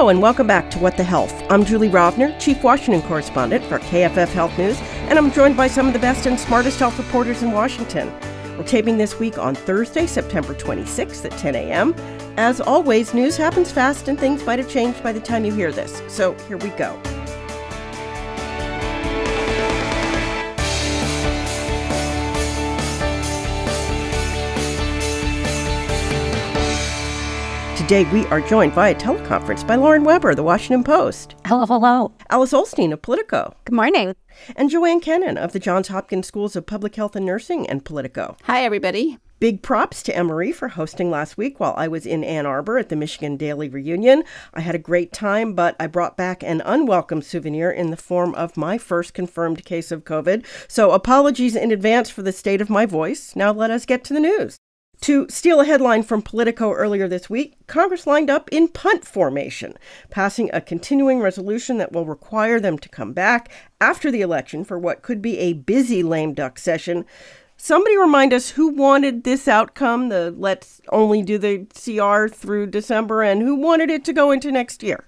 Hello and welcome back to What the Health. I'm Julie Rovner, Chief Washington Correspondent for KFF Health News, and I'm joined by some of the best and smartest health reporters in Washington. We're taping this week on Thursday, September 26th at 10 a.m. As always, news happens fast and things might have changed by the time you hear this. So here we go. Today, we are joined via teleconference by Lauren Weber, The Washington Post. Hello, hello. Alice Ollstein of Politico. Good morning. And Joanne Kenen of the Johns Hopkins Schools of Public Health and Nursing and Politico. Hi, everybody. Big props to Emmarie for hosting last week while I was in Ann Arbor at the Michigan Daily Reunion. I had a great time, but I brought back an unwelcome souvenir in the form of my first confirmed case of COVID. So apologies in advance for the state of my voice. Now let us get to the news. To steal a headline from Politico earlier this week, Congress lined up in punt formation, passing a continuing resolution that will require them to come back after the election for what could be a busy lame duck session. Somebody remind us who wanted this outcome, the let's only do the CR through December, and who wanted it to go into next year?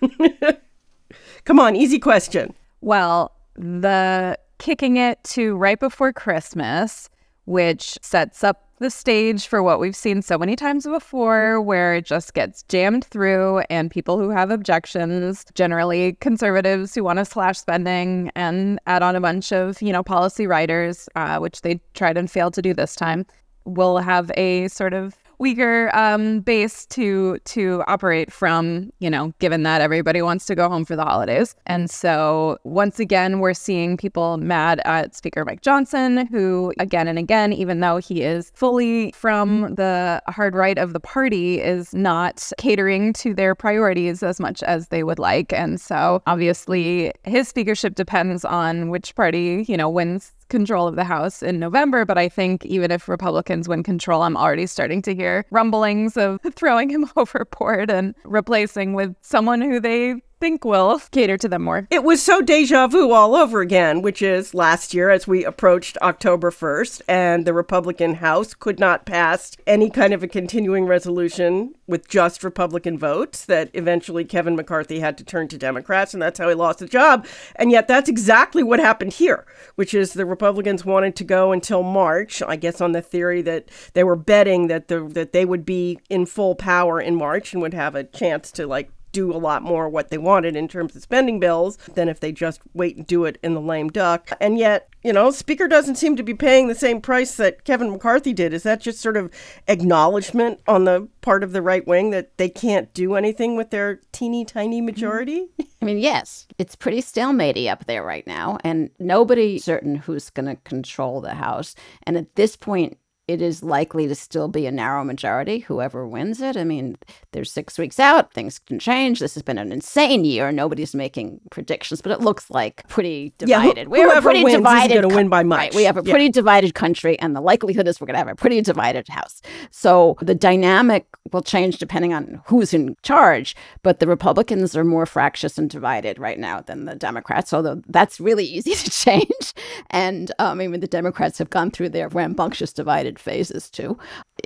Come on, easy question. Well, the kicking it to right before Christmas, which sets up the stage for what we've seen so many times before, where it just gets jammed through, and people who have objections, generally conservatives who want to slash spending and add on a bunch of, you know, policy writers, uh, which they tried and failed to do this time, will have a sort of weaker um, base to to operate from, you know, given that everybody wants to go home for the holidays. And so once again, we're seeing people mad at Speaker Mike Johnson, who again and again, even though he is fully from the hard right of the party, is not catering to their priorities as much as they would like. And so obviously his speakership depends on which party, you know, wins control of the House in November. But I think even if Republicans win control, I'm already starting to hear rumblings of throwing him overboard and replacing with someone who they think will cater to them more. It was so deja vu all over again, which is last year as we approached October 1st, and the Republican House could not pass any kind of a continuing resolution with just Republican votes, that eventually Kevin McCarthy had to turn to Democrats, and that's how he lost the job. And yet, that's exactly what happened here, which is the Republicans wanted to go until March, I guess on the theory that they were betting that the that they would be in full power in March and would have a chance to like do a lot more what they wanted in terms of spending bills than if they just wait and do it in the lame duck. And yet, you know, Speaker doesn't seem to be paying the same price that Kevin McCarthy did. Is that just sort of acknowledgement on the part of the right wing that they can't do anything with their teeny tiny mm-hmm. majority? I mean, yes, it's pretty stalematey up there right now, and nobody's certain who's going to control the House. And at this point, it is likely to still be a narrow majority, whoever wins it. I mean, there's six weeks out, things can change. This has been an insane year. Nobody's making predictions, but it looks like pretty divided. Yeah, who, We're a pretty wins divided. going to win by much. Right, we have a pretty yeah. divided country, and the likelihood is we're going to have a pretty divided House. So the dynamic will change depending on who's in charge. But the Republicans are more fractious and divided right now than the Democrats, although that's really easy to change. And um, I mean, the Democrats have gone through their rambunctious divided phases too.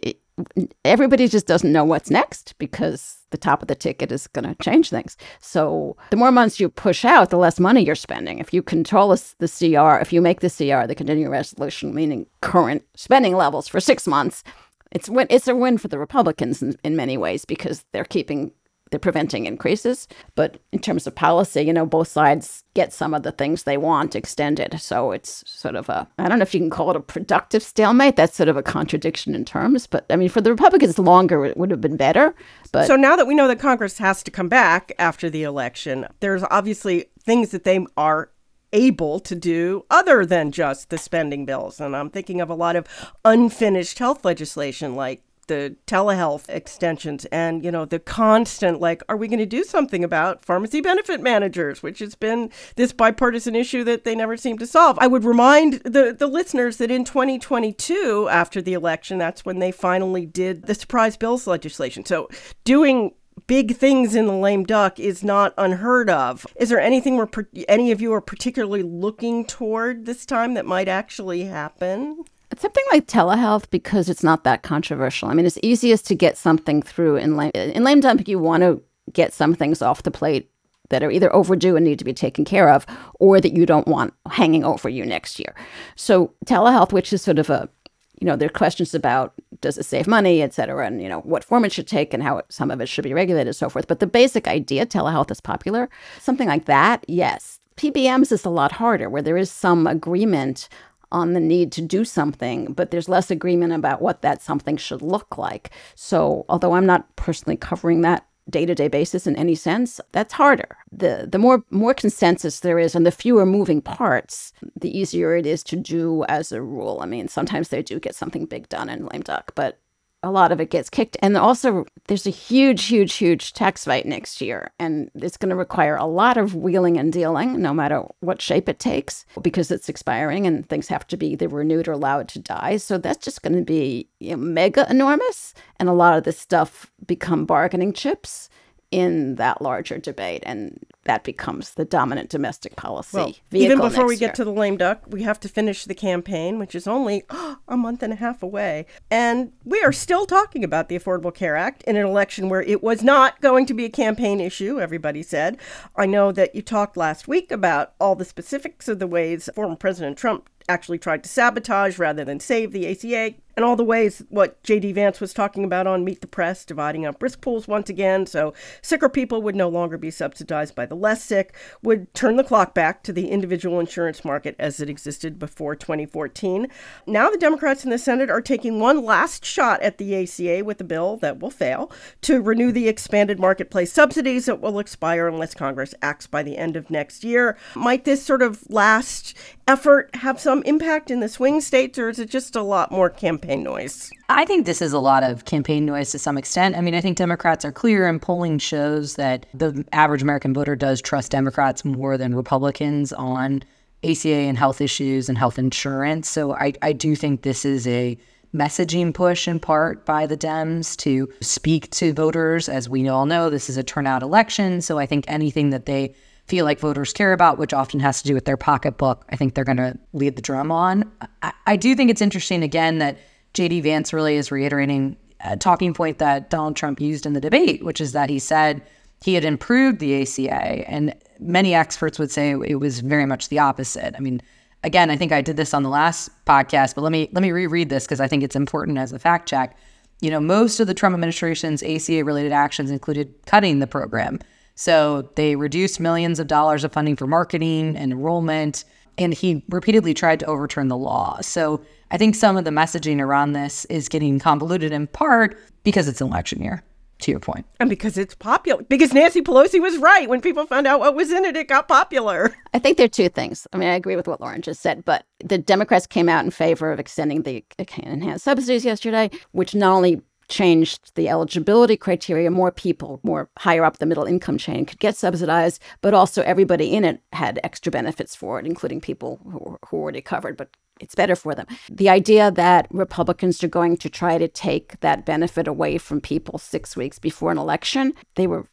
It, everybody just doesn't know what's next because the top of the ticket is going to change things. So the more months you push out, the less money you're spending. If you control the CR, if you make the CR the continuing resolution, meaning current spending levels for six months, it's win, it's a win for the Republicans in, in many ways because they're keeping they're preventing increases. But in terms of policy, you know, both sides get some of the things they want extended. So it's sort of a, I don't know if you can call it a productive stalemate. That's sort of a contradiction in terms. But I mean, for the Republicans, longer it would have been better. But so now that we know that Congress has to come back after the election, there's obviously things that they are able to do other than just the spending bills. And I'm thinking of a lot of unfinished health legislation like the telehealth extensions and you know the constant like are we going to do something about pharmacy benefit managers which has been this bipartisan issue that they never seem to solve i would remind the the listeners that in 2022 after the election that's when they finally did the surprise bills legislation so doing big things in the lame duck is not unheard of. Is there anything where any of you are particularly looking toward this time that might actually happen? It's something like telehealth because it's not that controversial. I mean, it's easiest to get something through in lame in lame duck. You want to get some things off the plate that are either overdue and need to be taken care of or that you don't want hanging over you next year. So telehealth, which is sort of a you know, there are questions about does it save money, et cetera, and you know what form it should take and how it, some of it should be regulated, and so forth. But the basic idea, telehealth is popular. Something like that, yes. PBMs is a lot harder, where there is some agreement on the need to do something, but there's less agreement about what that something should look like. So, although I'm not personally covering that day-to-day basis in any sense that's harder the the more more consensus there is and the fewer moving parts the easier it is to do as a rule i mean sometimes they do get something big done in lame duck but a lot of it gets kicked. And also, there's a huge, huge, huge tax fight next year. And it's going to require a lot of wheeling and dealing, no matter what shape it takes, because it's expiring and things have to be either renewed or allowed to die. So that's just going to be you know, mega enormous. And a lot of this stuff become bargaining chips in that larger debate. And that becomes the dominant domestic policy. Well, even before we year. get to the lame duck, we have to finish the campaign, which is only oh, a month and a half away. And we are still talking about the Affordable Care Act in an election where it was not going to be a campaign issue, everybody said. I know that you talked last week about all the specifics of the ways former President Trump actually tried to sabotage rather than save the ACA and all the ways what J.D. Vance was talking about on Meet the Press, dividing up risk pools once again, so sicker people would no longer be subsidized by the less sick, would turn the clock back to the individual insurance market as it existed before 2014. Now the Democrats in the Senate are taking one last shot at the ACA with a bill that will fail to renew the expanded marketplace subsidies that will expire unless Congress acts by the end of next year. Might this sort of last effort have some impact in the swing states, or is it just a lot more campaign noise? I think this is a lot of campaign noise to some extent. I mean, I think Democrats are clear, and polling shows that the average American voter does trust Democrats more than Republicans on ACA and health issues and health insurance. So I, I do think this is a messaging push in part by the Dems to speak to voters. As we all know, this is a turnout election. So I think anything that they feel like voters care about, which often has to do with their pocketbook, I think they're going to lead the drum on. I, I do think it's interesting, again, that JD Vance really is reiterating a talking point that Donald Trump used in the debate, which is that he said he had improved the ACA. And many experts would say it was very much the opposite. I mean, again, I think I did this on the last podcast, but let me let me reread this because I think it's important as a fact check. You know, most of the Trump administration's ACA related actions included cutting the program. So they reduced millions of dollars of funding for marketing and enrollment, and he repeatedly tried to overturn the law. So I think some of the messaging around this is getting convoluted in part because it's an election year. To your point. And because it's popular. Because Nancy Pelosi was right. When people found out what was in it, it got popular. I think there are two things. I mean, I agree with what Lauren just said, but the Democrats came out in favor of extending the enhanced subsidies yesterday, which not only changed the eligibility criteria. More people, more higher up the middle income chain, could get subsidized, but also everybody in it had extra benefits for it, including people who, who were already covered, but it's better for them. The idea that Republicans are going to try to take that benefit away from people six weeks before an election, they were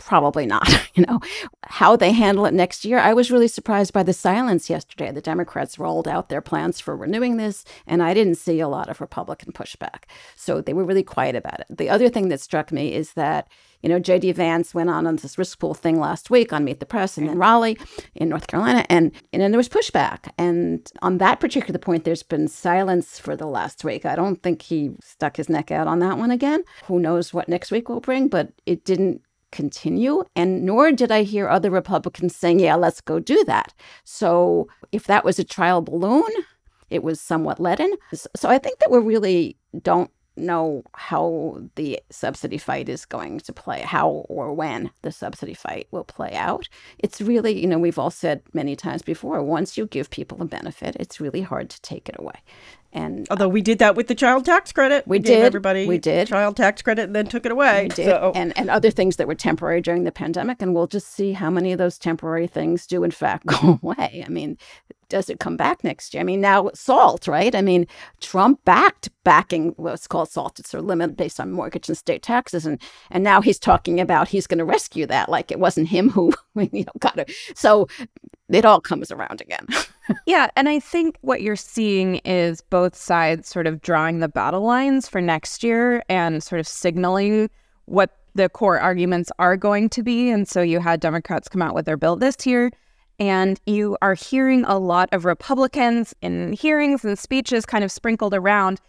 probably not. You know, how they handle it next year. I was really surprised by the silence yesterday. The Democrats rolled out their plans for renewing this, and I didn't see a lot of Republican pushback. So they were really quiet about it. The other thing that struck me is that, you know, J.D. Vance went on on this risk pool thing last week on Meet the Press and in Raleigh, in North Carolina, and, and then there was pushback. And on that particular point, there's been silence for the last week. I don't think he stuck his neck out on that one again. Who knows what next week will bring, but it didn't continue. And nor did I hear other Republicans saying, yeah, let's go do that. So if that was a trial balloon, it was somewhat leaden. So I think that we really don't know how the subsidy fight is going to play, how or when the subsidy fight will play out. It's really, you know, we've all said many times before, once you give people a benefit, it's really hard to take it away. And although uh, we did that with the child tax credit, we, we did everybody we did child tax credit and then took it away. We did, so. Oh. and and other things that were temporary during the pandemic, and we'll just see how many of those temporary things do in fact go away. I mean, does it come back next year? I mean, now SALT, right? I mean, Trump backed backing what's called SALT. It's a limit based on mortgage and state taxes, and and now he's talking about he's going to rescue that, like it wasn't him who you know got it. So it all comes around again. yeah. And I think what you're seeing is both sides sort of drawing the battle lines for next year and sort of signaling what the core arguments are going to be. And so you had Democrats come out with their bill this year. And you are hearing a lot of Republicans in hearings and speeches kind of sprinkled around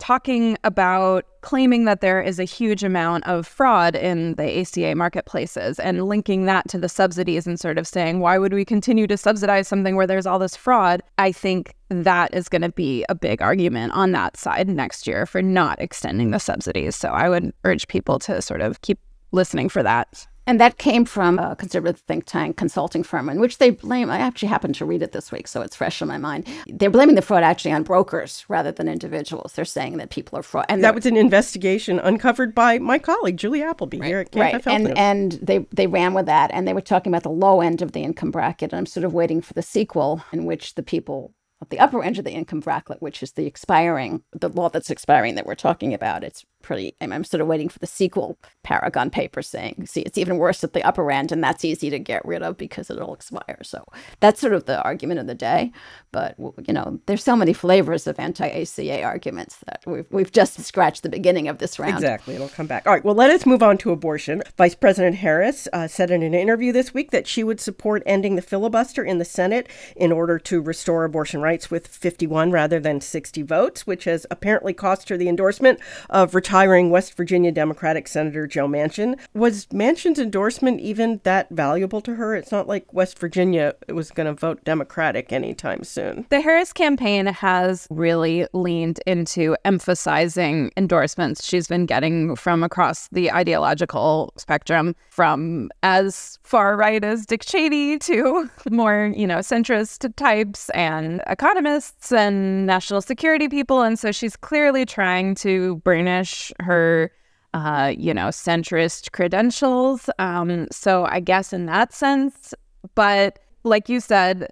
talking about claiming that there is a huge amount of fraud in the ACA marketplaces and linking that to the subsidies and sort of saying, why would we continue to subsidize something where there's all this fraud? I think that is going to be a big argument on that side next year for not extending the subsidies. So I would urge people to sort of keep listening for that. And that came from a conservative think tank consulting firm in which they blame, I actually happened to read it this week, so it's fresh in my mind. They're blaming the fraud actually on brokers rather than individuals. They're saying that people are fraud. And that was an investigation uncovered by my colleague, Julie Appleby, right, here at Right. And, News. and they, they ran with that and they were talking about the low end of the income bracket. And I'm sort of waiting for the sequel in which the people the upper end of the income bracket, which is the expiring, the law that's expiring that we're talking about. It's pretty, I'm, I'm sort of waiting for the sequel Paragon paper saying, see, it's even worse at the upper end, and that's easy to get rid of because it'll expire. So that's sort of the argument of the day. But, you know, there's so many flavors of anti ACA arguments that we've, we've just scratched the beginning of this round. Exactly. It'll come back. All right. Well, let us move on to abortion. Vice President Harris uh, said in an interview this week that she would support ending the filibuster in the Senate in order to restore abortion rights with 51 rather than 60 votes, which has apparently cost her the endorsement of retiring West Virginia Democratic Senator Joe Manchin. Was Manchin's endorsement even that valuable to her? It's not like West Virginia was going to vote Democratic anytime soon. The Harris campaign has really leaned into emphasizing endorsements she's been getting from across the ideological spectrum, from as far right as Dick Cheney to more, you know, centrist types and economists and national security people. And so she's clearly trying to burnish her uh, you know, centrist credentials. Um, so I guess in that sense, but like you said,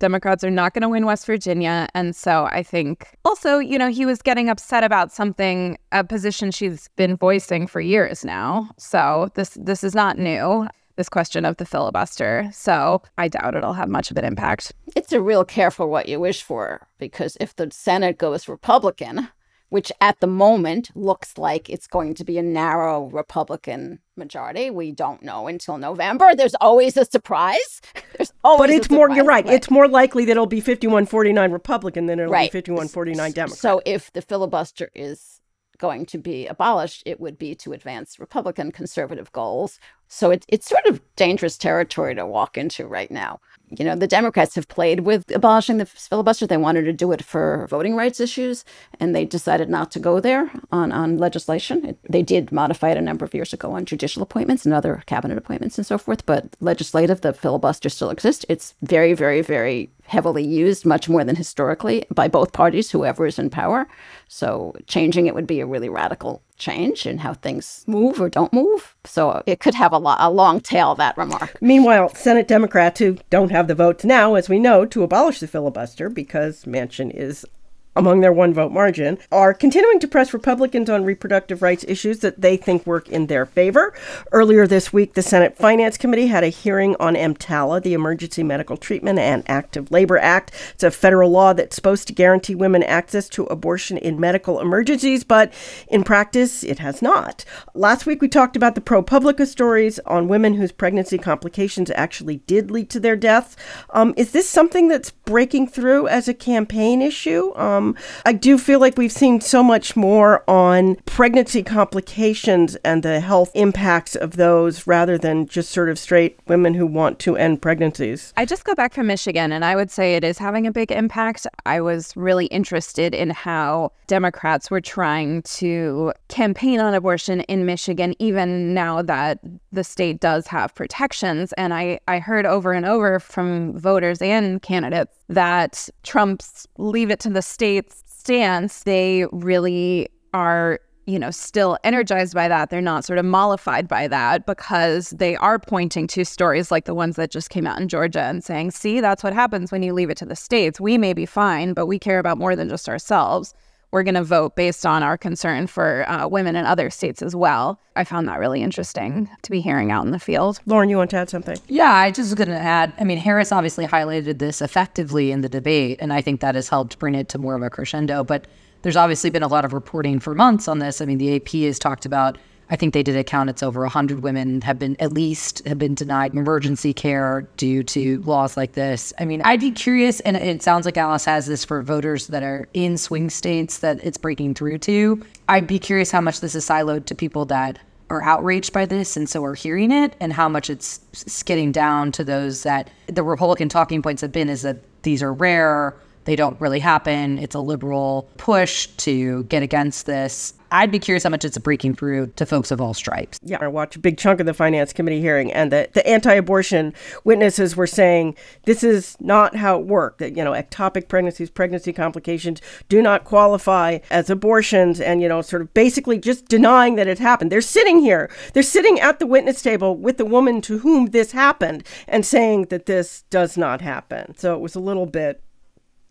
Democrats are not going to win West Virginia. And so I think also, you know, he was getting upset about something, a position she's been voicing for years now. So this this is not new. This question of the filibuster. So I doubt it'll have much of an impact. It's a real careful what you wish for because if the Senate goes Republican, which at the moment looks like it's going to be a narrow Republican majority. We don't know until November. There's always a surprise. There's always But a it's more, you're surprise, right. It's more likely that it'll be 51 49 Republican than it'll Right. be 51 49 Democrat. So if the filibuster is going to be abolished, it would be to advance Republican conservative goals. So it, it's sort of dangerous territory to walk into right now. You know, the Democrats have played with abolishing the filibuster. They wanted to do it for voting rights issues, and they decided not to go there on, on legislation. It, they did modify it a number of years ago on judicial appointments and other cabinet appointments and so forth, but legislative, the filibuster still exists. It's very, very, very heavily used, much more than historically, by both parties, whoever is in power. So changing it would be a really radical change in how things move or don't move. So it could have a, lo- a long tail, that remark. Meanwhile, Senate Democrats who don't have the votes now, as we know, to abolish the filibuster because Manchin is among their one vote margin, are continuing to press Republicans on reproductive rights issues that they think work in their favor. Earlier this week, the Senate Finance Committee had a hearing on EMTALA, the Emergency Medical Treatment and Active Labor Act. It's a federal law that's supposed to guarantee women access to abortion in medical emergencies, but in practice, it has not. Last week, we talked about the ProPublica stories on women whose pregnancy complications actually did lead to their deaths. Um, is this something that's breaking through as a campaign issue? Um, Um, I do feel like we've seen so much more on pregnancy complications and the health impacts of those rather than just sort of straight women who want to end pregnancies. I just got back from Michigan and I would say it is having a big impact. I was really interested in how Democrats were trying to campaign on abortion in Michigan, even now that the state does have protections. And I, I heard over and over from voters and candidates that Trump's leave it to the states stance, they really are you know, still energized by that. They're not sort of mollified by that because they are pointing to stories like the ones that just came out in Georgia and saying, see, that's what happens when you leave it to the states. We may be fine, but we care about more than just ourselves. We're going to vote based on our concern for uh, women in other states as well. I found that really interesting to be hearing out in the field. Lauren, you want to add something? Yeah, I just was going to add. I mean, Harris obviously highlighted this effectively in the debate, and I think that has helped bring it to more of a crescendo. But there's obviously been a lot of reporting for months on this. I mean, the AP has talked about I think they did a count. It's over 100 women have been at least have been denied emergency care due to laws like this. I mean, I'd be curious, and it sounds like Alice has this for voters that are in swing states that it's breaking through to. I'd be curious how much this is siloed to people that are outraged by this and so are hearing it, and how much it's skidding down to those that the Republican talking points have been is that these are rare they don't really happen. It's a liberal push to get against this. I'd be curious how much it's a breaking through to folks of all stripes. Yeah, I watched a big chunk of the finance committee hearing, and the, the anti-abortion witnesses were saying this is not how it worked. That you know, ectopic pregnancies, pregnancy complications do not qualify as abortions, and you know, sort of basically just denying that it happened. They're sitting here, they're sitting at the witness table with the woman to whom this happened, and saying that this does not happen. So it was a little bit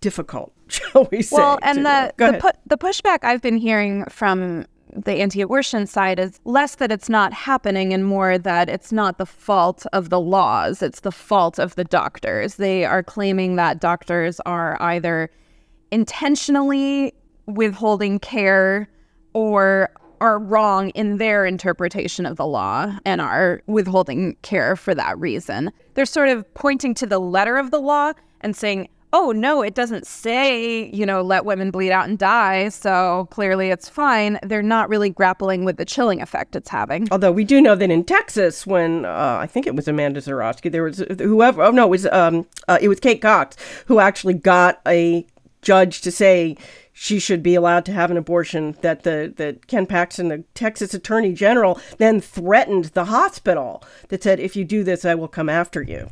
difficult, shall we say? Well, and to, the the, pu- the pushback I've been hearing from the anti-abortion side is less that it's not happening and more that it's not the fault of the laws it's the fault of the doctors they are claiming that doctors are either intentionally withholding care or are wrong in their interpretation of the law and are withholding care for that reason they're sort of pointing to the letter of the law and saying oh no it doesn't say you know let women bleed out and die so clearly it's fine they're not really grappling with the chilling effect it's having Although we do know that in Texas, when uh, I think it was Amanda Zurawski, there was whoever. Oh no, it was um, uh, it was Kate Cox who actually got a judge to say she should be allowed to have an abortion. That the that Ken Paxton, the Texas Attorney General, then threatened the hospital that said, "If you do this, I will come after you."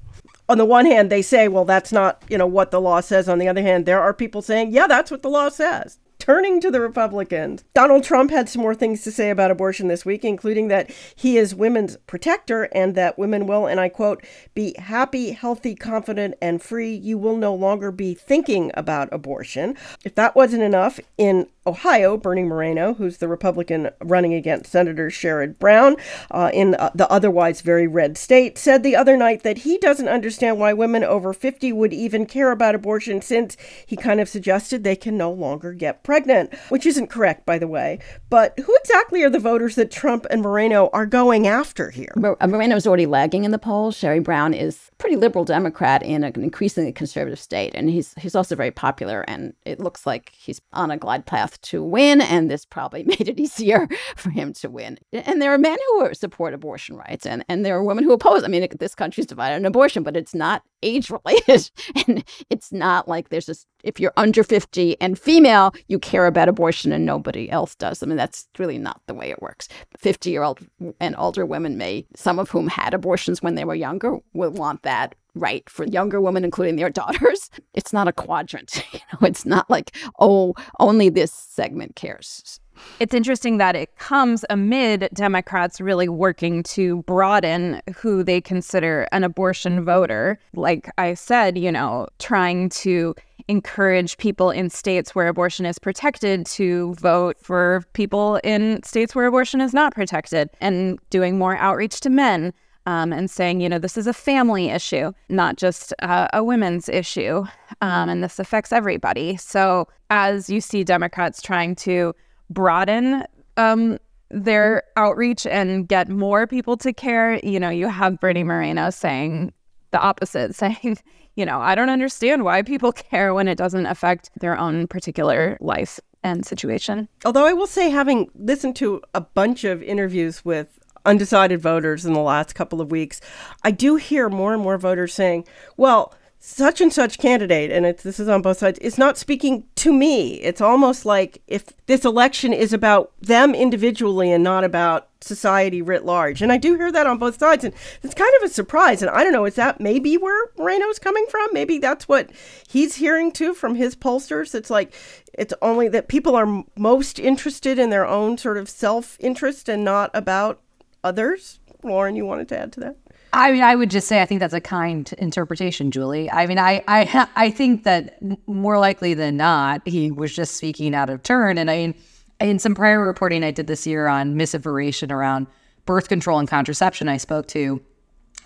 On the one hand, they say, "Well, that's not you know what the law says." On the other hand, there are people saying, "Yeah, that's what the law says." Turning to the Republicans, Donald Trump had some more things to say about abortion this week, including that he is women's protector and that women will, and I quote, be happy, healthy, confident, and free. You will no longer be thinking about abortion. If that wasn't enough, in Ohio, Bernie Moreno, who's the Republican running against Senator Sherrod Brown uh, in uh, the otherwise very red state, said the other night that he doesn't understand why women over 50 would even care about abortion since he kind of suggested they can no longer get pregnant, which isn't correct, by the way. But who exactly are the voters that Trump and Moreno are going after here? Uh, Moreno's already lagging in the polls. Sherrod Brown is pretty liberal Democrat in an increasingly conservative state, and he's he's also very popular. And it looks like he's on a glide path to win. And this probably made it easier for him to win. And there are men who support abortion rights, and and there are women who oppose. I mean, this country's divided on abortion, but it's not age related, and it's not like there's this. If you're under fifty and female, you care about abortion, and nobody else does. I mean, that's really not the way it works. Fifty year old and older women may, some of whom had abortions when they were younger, will want that right for younger women, including their daughters. It's not a quadrant. You know, it's not like, oh, only this segment cares. It's interesting that it comes amid Democrats really working to broaden who they consider an abortion voter. Like I said, you know, trying to encourage people in states where abortion is protected to vote for people in states where abortion is not protected and doing more outreach to men. Um, and saying, you know, this is a family issue, not just uh, a women's issue, um, and this affects everybody. So, as you see Democrats trying to broaden um, their outreach and get more people to care, you know, you have Bernie Moreno saying the opposite, saying, you know, I don't understand why people care when it doesn't affect their own particular life and situation. Although I will say, having listened to a bunch of interviews with undecided voters in the last couple of weeks, I do hear more and more voters saying, well, such and such candidate, and it's, this is on both sides, is not speaking to me. It's almost like if this election is about them individually and not about society writ large. And I do hear that on both sides, and it's kind of a surprise. And I don't know, is that maybe where Moreno's coming from? Maybe that's what he's hearing too from his pollsters. It's like it's only that people are most interested in their own sort of self interest and not about others. Lauren, you wanted to add to that? I mean, I would just say I think that's a kind interpretation, Julie. I mean, I I I think that more likely than not, he was just speaking out of turn. And I mean, in some prior reporting I did this year on misinformation around birth control and contraception, I spoke to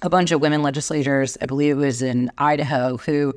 a bunch of women legislators. I believe it was in Idaho who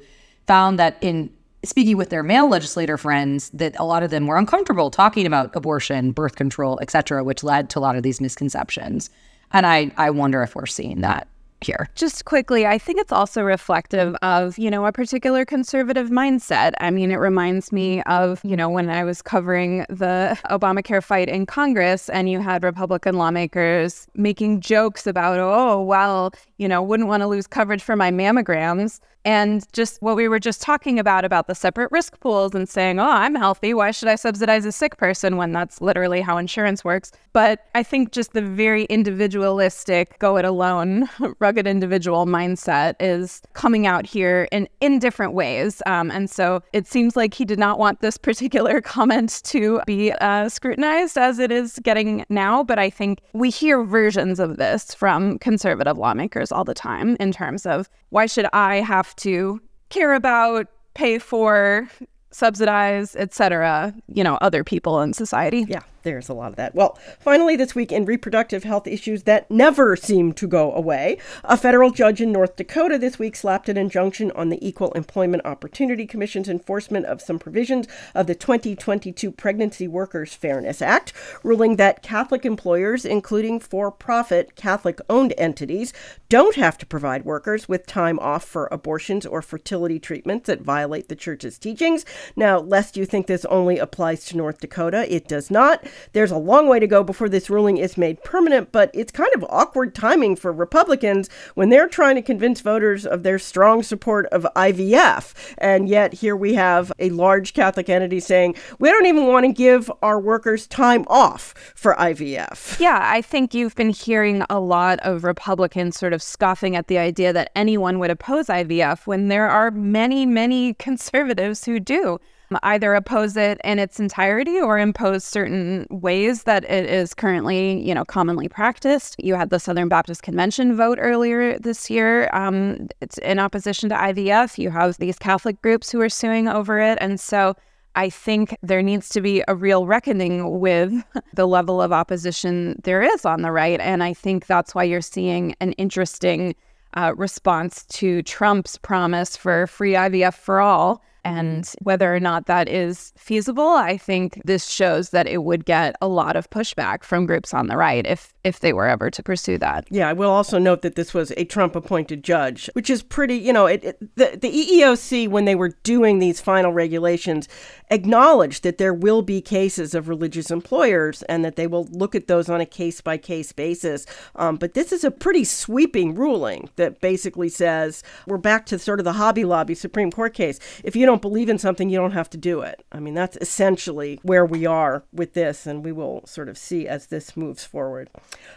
found that in speaking with their male legislator friends that a lot of them were uncomfortable talking about abortion, birth control, et cetera, which led to a lot of these misconceptions. And I, I wonder if we're seeing that here. Just quickly, I think it's also reflective of, you know, a particular conservative mindset. I mean, it reminds me of, you know, when I was covering the Obamacare fight in Congress and you had Republican lawmakers making jokes about, oh, well, you know, wouldn't want to lose coverage for my mammograms. And just what we were just talking about, about the separate risk pools and saying, oh, I'm healthy. Why should I subsidize a sick person when that's literally how insurance works? But I think just the very individualistic, go it alone, rugged individual mindset is coming out here in, in different ways. Um, and so it seems like he did not want this particular comment to be uh, scrutinized as it is getting now. But I think we hear versions of this from conservative lawmakers all the time in terms of why should I have to care about, pay for, subsidize, etc., you know, other people in society. Yeah there's a lot of that. Well, finally, this week in reproductive health issues that never seem to go away, a federal judge in North Dakota this week slapped an injunction on the Equal Employment Opportunity Commission's enforcement of some provisions of the 2022 Pregnancy Workers Fairness Act, ruling that Catholic employers, including for profit Catholic owned entities, don't have to provide workers with time off for abortions or fertility treatments that violate the church's teachings. Now, lest you think this only applies to North Dakota, it does not. There's a long way to go before this ruling is made permanent, but it's kind of awkward timing for Republicans when they're trying to convince voters of their strong support of IVF. And yet, here we have a large Catholic entity saying, we don't even want to give our workers time off for IVF. Yeah, I think you've been hearing a lot of Republicans sort of scoffing at the idea that anyone would oppose IVF when there are many, many conservatives who do either oppose it in its entirety or impose certain ways that it is currently, you know, commonly practiced. You had the Southern Baptist Convention vote earlier this year. Um, it's in opposition to IVF. You have these Catholic groups who are suing over it, and so. I think there needs to be a real reckoning with the level of opposition there is on the right. And I think that's why you're seeing an interesting uh, response to Trump's promise for free IVF for all Mm-hmm. and whether or not that is feasible, I think this shows that it would get a lot of pushback from groups on the right if if they were ever to pursue that. Yeah, I will also note that this was a Trump appointed judge, which is pretty, you know, it, it, the, the EEOC, when they were doing these final regulations, acknowledged that there will be cases of religious employers and that they will look at those on a case by case basis. Um, but this is a pretty sweeping ruling that basically says we're back to sort of the Hobby Lobby Supreme Court case. If you don't believe in something, you don't have to do it. I mean, that's essentially where we are with this, and we will sort of see as this moves forward.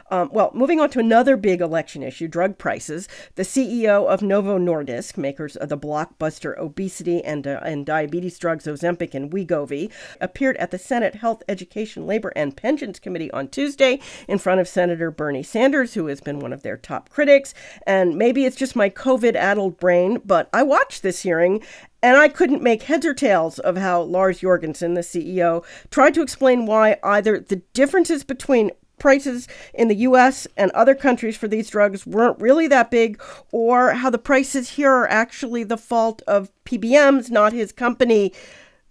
Um, well, moving on to another big election issue drug prices. The CEO of Novo Nordisk, makers of the blockbuster obesity and, uh, and diabetes drugs Ozempic and Wegovy, appeared at the Senate Health, Education, Labor, and Pensions Committee on Tuesday in front of Senator Bernie Sanders, who has been one of their top critics. And maybe it's just my COVID addled brain, but I watched this hearing and I couldn't make heads or tails of how Lars Jorgensen, the CEO, tried to explain why either the differences between prices in the US and other countries for these drugs weren't really that big, or how the prices here are actually the fault of PBMs, not his company.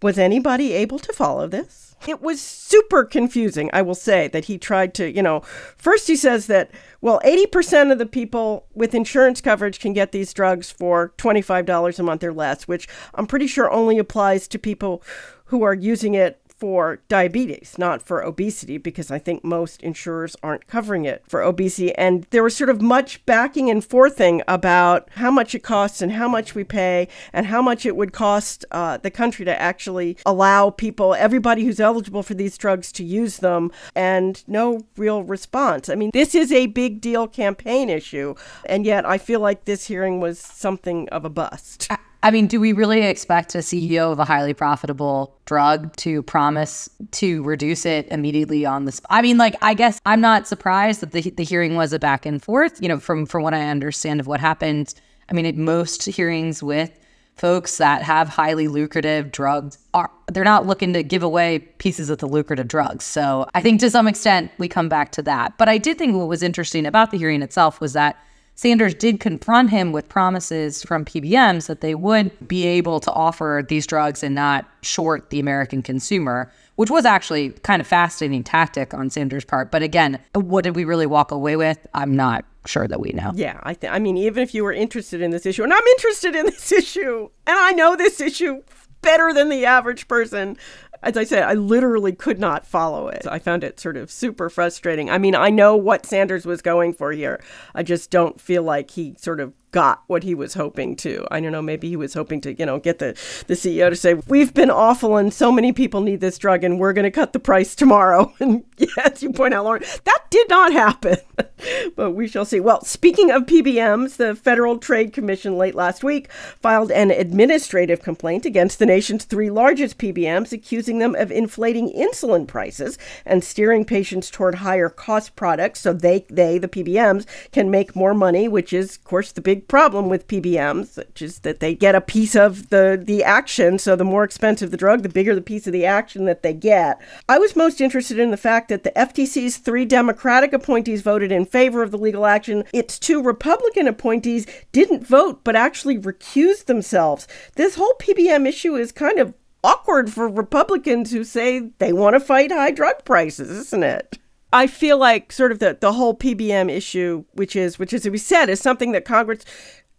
Was anybody able to follow this? It was super confusing, I will say, that he tried to, you know, first he says that, well, 80% of the people with insurance coverage can get these drugs for $25 a month or less, which I'm pretty sure only applies to people who are using it for diabetes, not for obesity, because I think most insurers aren't covering it for obesity. And there was sort of much backing and forthing about how much it costs and how much we pay and how much it would cost uh, the country to actually allow people, everybody who's eligible for these drugs, to use them, and no real response. I mean, this is a big deal campaign issue, and yet I feel like this hearing was something of a bust. I mean, do we really expect a CEO of a highly profitable drug to promise to reduce it immediately on the spot? I mean, like, I guess I'm not surprised that the, the hearing was a back and forth, you know, from, from what I understand of what happened. I mean, at most hearings with folks that have highly lucrative drugs are they're not looking to give away pieces of the lucrative drugs. So I think to some extent we come back to that. But I did think what was interesting about the hearing itself was that Sanders did confront him with promises from PBMs that they would be able to offer these drugs and not short the American consumer, which was actually kind of fascinating tactic on Sanders' part. But again, what did we really walk away with? I'm not sure that we know. Yeah, I I mean, even if you were interested in this issue, and I'm interested in this issue, and I know this issue better than the average person. As I said, I literally could not follow it. I found it sort of super frustrating. I mean, I know what Sanders was going for here. I just don't feel like he sort of got what he was hoping to. I don't know, maybe he was hoping to, you know, get the, the CEO to say, We've been awful and so many people need this drug and we're going to cut the price tomorrow. And yes, you point out, Lauren, that did not happen. but we shall see. Well, speaking of PBMs, the Federal Trade Commission late last week filed an administrative complaint against the nation's three largest PBMs, accusing them of inflating insulin prices and steering patients toward higher cost products so they, they the PBMs, can make more money, which is, of course, the big big problem with PBMs, which is that they get a piece of the the action. So the more expensive the drug, the bigger the piece of the action that they get. I was most interested in the fact that the FTC's three Democratic appointees voted in favor of the legal action. Its two Republican appointees didn't vote, but actually recused themselves. This whole PBM issue is kind of awkward for Republicans who say they want to fight high drug prices, isn't it? I feel like sort of the, the whole PBM issue, which is which is we said is something that Congress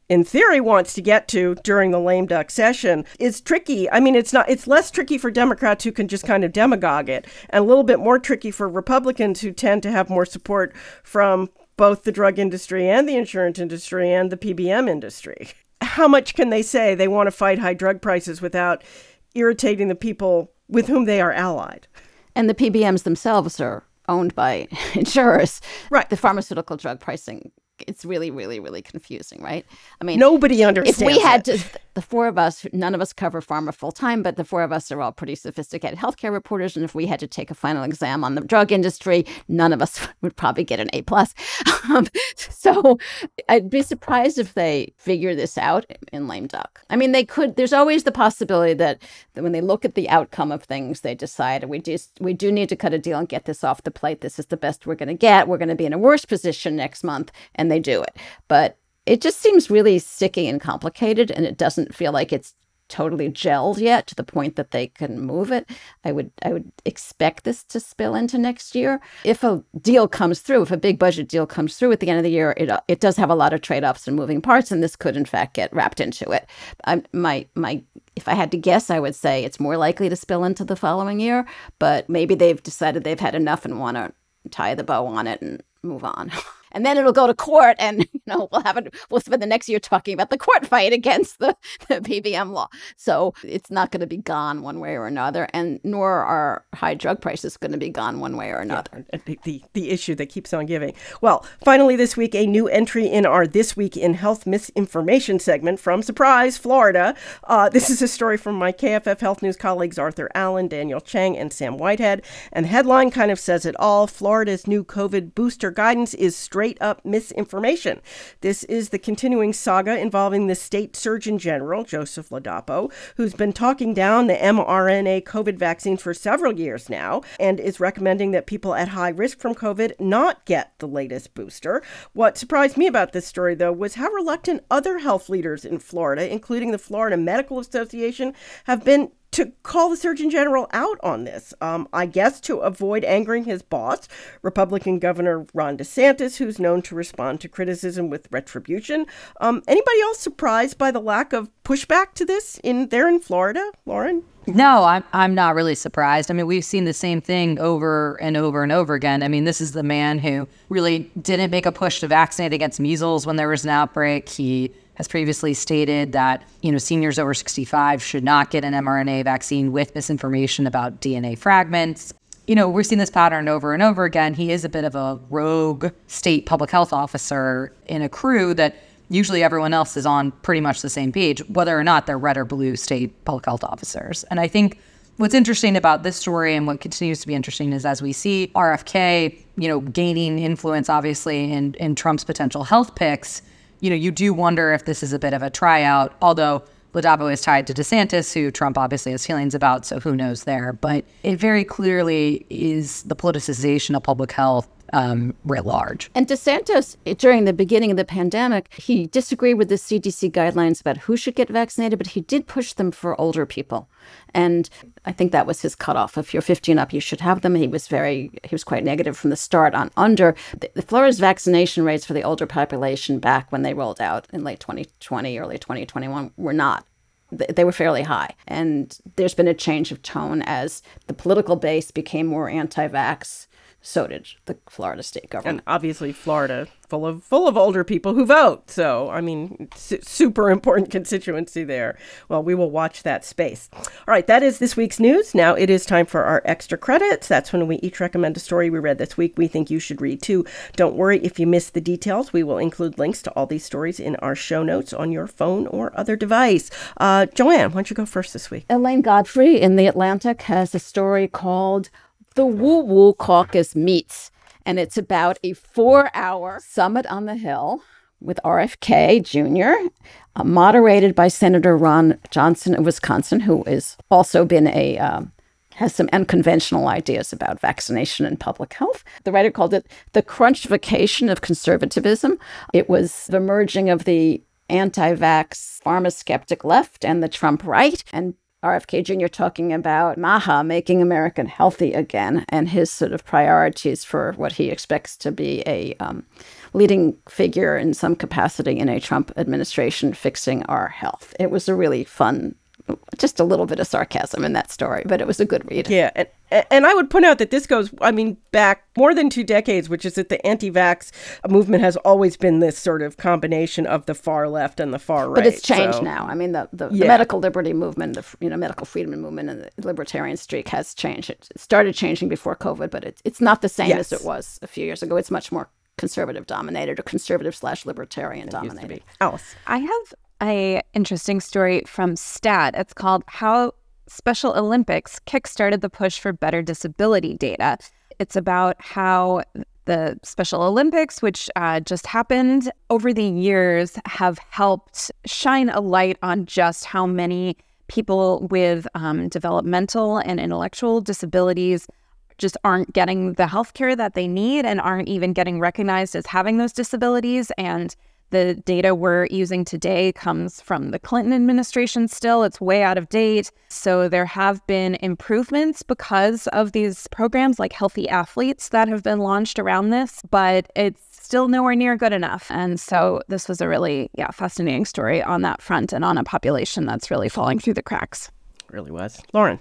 in theory wants to get to during the lame duck session is tricky. I mean, it's not it's less tricky for Democrats who can just kind of demagogue it and a little bit more tricky for Republicans who tend to have more support from both the drug industry and the insurance industry and the PBM industry. How much can they say they want to fight high drug prices without irritating the people with whom they are allied? And the PBMs themselves are owned by insurers. Right. The pharmaceutical drug pricing it's really, really, really confusing, right? I mean, nobody understands. If we had it. to, the four of us, none of us cover pharma full time, but the four of us are all pretty sophisticated healthcare reporters. And if we had to take a final exam on the drug industry, none of us would probably get an A plus. Um, so I'd be surprised if they figure this out in lame duck. I mean, they could. There's always the possibility that, that when they look at the outcome of things, they decide we just we do need to cut a deal and get this off the plate. This is the best we're going to get. We're going to be in a worse position next month, and they do it. But it just seems really sticky and complicated, and it doesn't feel like it's totally gelled yet to the point that they can move it. I would I would expect this to spill into next year. If a deal comes through, if a big budget deal comes through at the end of the year, it uh, it does have a lot of trade-offs and moving parts and this could in fact get wrapped into it. I, my my if I had to guess, I would say it's more likely to spill into the following year, but maybe they've decided they've had enough and want to tie the bow on it and move on. and then it'll go to court and you know we'll have it we'll spend the next year talking about the court fight against the, the PBM law. So it's not going to be gone one way or another and nor are high drug prices going to be gone one way or another. yeah, the, the, the issue that keeps on giving. Well finally this week a new entry in our this week in health misinformation segment from surprise florida. Uh, this is a story from my kff health news colleagues arthur allen daniel chang and sam whitehead. And the headline kind of says it all florida's new covid booster guidance is straight up misinformation. This is the continuing saga involving the state surgeon general, Joseph Ladapo, who's been talking down the mRNA COVID vaccine for several years now and is recommending that people at high risk from COVID not get the latest booster. What surprised me about this story, though, was how reluctant other health leaders in Florida, including the Florida Medical Association, have been to call the Surgeon General out on this. Um, I guess to avoid angering his boss, Republican Governor Ron DeSantis, who's known to respond to criticism with retribution. Um, anybody else surprised by the lack of pushback to this in there in Florida, Lauren? No, I'm I'm not really surprised. I mean, we've seen the same thing over and over and over again. I mean, this is the man who really didn't make a push to vaccinate against measles when there was an outbreak. He has previously stated that you know seniors over 65 should not get an mRNA vaccine with misinformation about DNA fragments. You know, we're seeing this pattern over and over again. He is a bit of a rogue state public health officer in a crew that usually everyone else is on pretty much the same page, whether or not they're red or blue state public health officers. And I think what's interesting about this story and what continues to be interesting is as we see RFK, you know, gaining influence obviously in, in Trump's potential health picks, you know, you do wonder if this is a bit of a tryout, although Ladapo is tied to DeSantis, who Trump obviously has feelings about, so who knows there. But it very clearly is the politicization of public health um, writ large. And DeSantis, during the beginning of the pandemic, he disagreed with the CDC guidelines about who should get vaccinated, but he did push them for older people. And I think that was his cutoff. If you're 15 up, you should have them. He was very, he was quite negative from the start on under. The, the Florida's vaccination rates for the older population back when they rolled out in late 2020, early 2021 were not they were fairly high. And there's been a change of tone as the political base became more anti vax so did the Florida state government. And obviously, Florida full of full of older people who vote. So, I mean, su- super important constituency there. Well, we will watch that space. All right, that is this week's news. Now it is time for our extra credits. That's when we each recommend a story we read this week we think you should read too. Don't worry if you miss the details. We will include links to all these stories in our show notes on your phone or other device. Uh, Joanne, why don't you go first this week? Elaine Godfrey in The Atlantic has a story called the Woo Woo Caucus meets, and it's about a four hour summit on the Hill with RFK Jr., uh, moderated by Senator Ron Johnson of Wisconsin, who has also been a um, has some unconventional ideas about vaccination and public health. The writer called it the crunchification of conservatism. It was the merging of the anti vax pharma skeptic left and the Trump right. And RFK Jr. talking about Maha making America healthy again and his sort of priorities for what he expects to be a um, leading figure in some capacity in a Trump administration fixing our health. It was a really fun just a little bit of sarcasm in that story, but it was a good read. Yeah, and, and I would point out that this goes, I mean, back more than two decades, which is that the anti-vax movement has always been this sort of combination of the far left and the far right. But it's changed so. now. I mean, the, the, yeah. the, medical liberty movement, the you know medical freedom movement, and the libertarian streak has changed. It started changing before COVID, but it's it's not the same yes. as it was a few years ago. It's much more conservative dominated or conservative slash libertarian dominated. Alice, I have a interesting story from STAT. It's called How Special Olympics Kickstarted the Push for Better Disability Data. It's about how the Special Olympics, which uh, just happened over the years, have helped shine a light on just how many people with um, developmental and intellectual disabilities just aren't getting the health care that they need and aren't even getting recognized as having those disabilities. And the data we're using today comes from the Clinton administration still. It's way out of date. So there have been improvements because of these programs like Healthy Athletes that have been launched around this, but it's still nowhere near good enough. And so this was a really, yeah, fascinating story on that front and on a population that's really falling through the cracks. It really was. Lauren.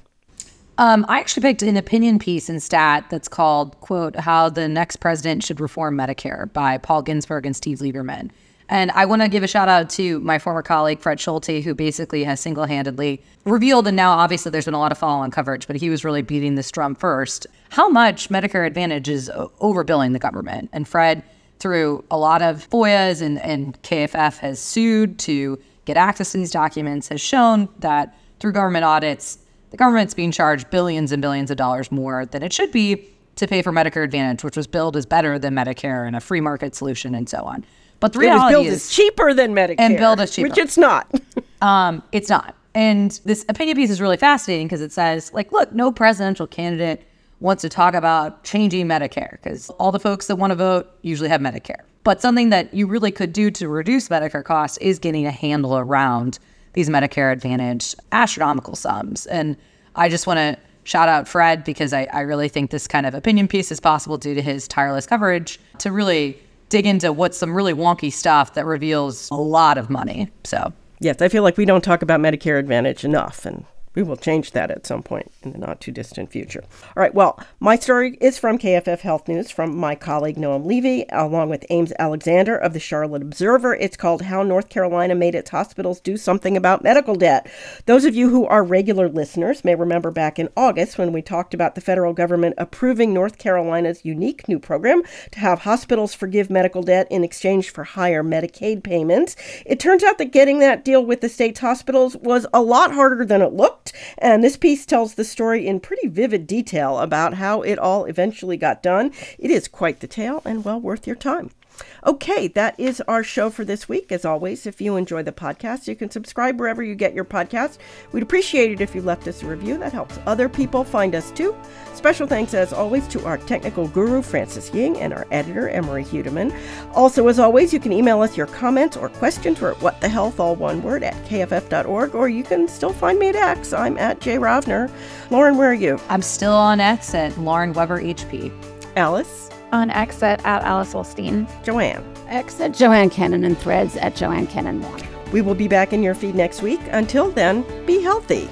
Um, I actually picked an opinion piece in Stat that's called, quote, How the Next President Should Reform Medicare by Paul Ginsburg and Steve Lieberman. And I want to give a shout out to my former colleague, Fred Schulte, who basically has single handedly revealed, and now obviously there's been a lot of follow on coverage, but he was really beating this drum first, how much Medicare Advantage is overbilling the government. And Fred, through a lot of FOIAs and, and KFF has sued to get access to these documents, has shown that through government audits, the government's being charged billions and billions of dollars more than it should be to pay for Medicare Advantage, which was billed as better than Medicare and a free market solution and so on. But the reality billed is, as cheaper than Medicare, and billed as cheaper, which it's not. um, it's not. And this opinion piece is really fascinating because it says, like, look, no presidential candidate wants to talk about changing Medicare because all the folks that want to vote usually have Medicare. But something that you really could do to reduce Medicare costs is getting a handle around these Medicare Advantage astronomical sums. And I just want to shout out Fred because I, I really think this kind of opinion piece is possible due to his tireless coverage to really dig into what's some really wonky stuff that reveals a lot of money. So, yes, I feel like we don't talk about Medicare Advantage enough. And we will change that at some point in the not too distant future. All right, well, my story is from KFF Health News from my colleague Noam Levey, along with Ames Alexander of the Charlotte Observer. It's called How North Carolina Made Its Hospitals Do Something About Medical Debt. Those of you who are regular listeners may remember back in August when we talked about the federal government approving North Carolina's unique new program to have hospitals forgive medical debt in exchange for higher Medicaid payments. It turns out that getting that deal with the state's hospitals was a lot harder than it looked. And this piece tells the story in pretty vivid detail about how it all eventually got done. It is quite the tale and well worth your time. Okay, that is our show for this week. As always, if you enjoy the podcast, you can subscribe wherever you get your podcast. We'd appreciate it if you left us a review. That helps other people find us too. Special thanks, as always, to our technical guru, Francis Ying, and our editor, Emmarie Huetteman. Also, as always, you can email us your comments or questions. We're at what the health, all one word, at kff.org, or you can still find me at X. I'm at Jay Rovner. Lauren, where are you? I'm still on X at Lauren Weber HP. Alice? On X at, at Alice Ollstein. Joanne? X at Joanne Kenen and threads at Joanne Kenen 1. We will be back in your feed next week. Until then, be healthy.